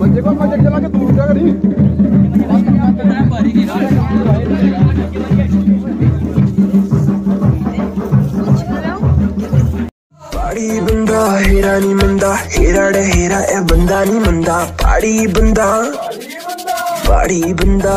बच्चे पाड़ी बंदा, हेरा नहीं मंदा, हेरा हेरा ए बंदा नहीं मंदा। पाड़ी बंदा पाड़ी बंदा।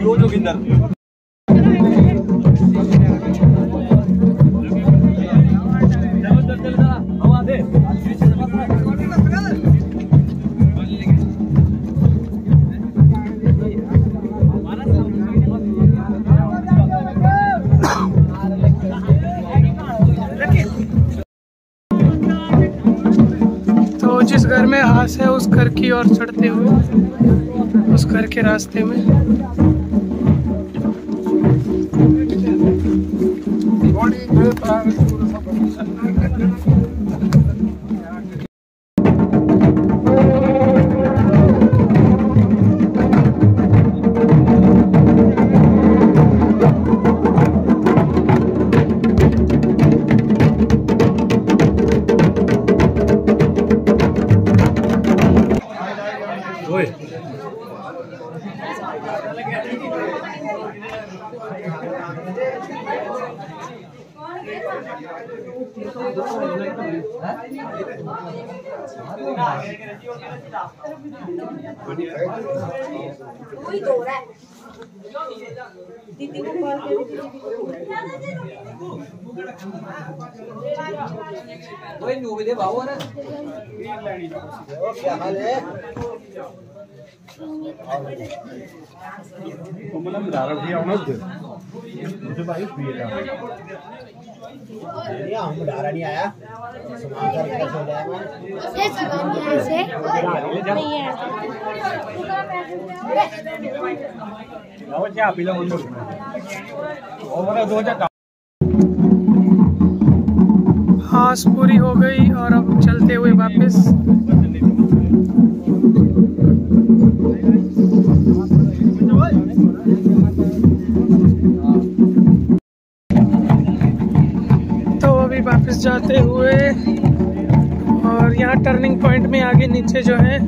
Yo, yo, जिस घर में हास है, उस घर की ओर चढ़ते हुए, उस घर के रास्ते में। वही दो रहा है। दीदी को कॉल कर दीदी को मतलब दारा भी आना दे मुझे भाई पिएगा नहीं हम डारा नहीं आया। सामान कर के चल जाएगा ये सामान यहाँ से नहीं है। आओ चाय पी लो मुझे और दो चाय हास पूरी हो गई और अब चलते हुए वापस। तो अभी वापस जाते हुए और यहाँ टर्निंग पॉइंट में आगे नीचे जो है,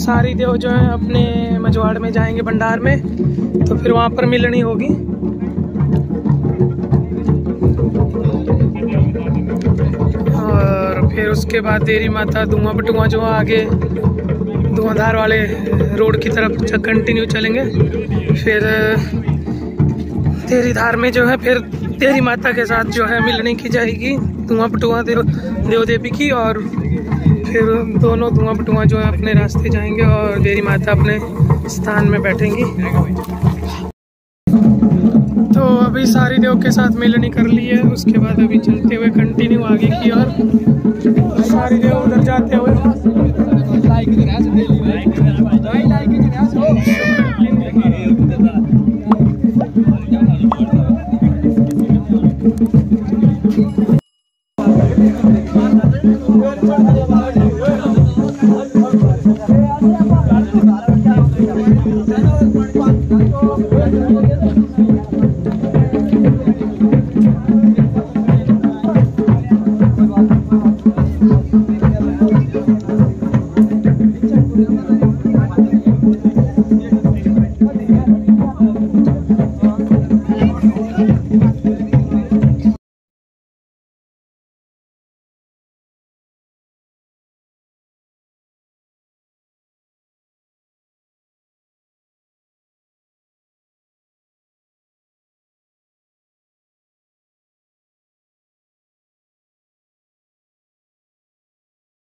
सारी देव जो है अपने मजवाड़ में जाएँगे भंडार में तो फिर वहाँ पर मिलनी होगी। उसके बाद देरी माता धुआँ बटुआ जो आगे धुआंधार वाले रोड की तरफ़ कंटिन्यू चलेंगे। फिर तेरी धार में जो है, फिर तेरी माता के साथ जो है मिलने की जाएगी धुआँ बटुआ देव देव देवी की और फिर दोनों धुआँ बटुआ जो है अपने रास्ते जाएँगे और देरी माता अपने स्थान में बैठेंगी। तो अभी सारी देव के साथ मिलनी कर ली है, उसके बाद अभी चलते हुए कंटिन्यू आगे की और सारी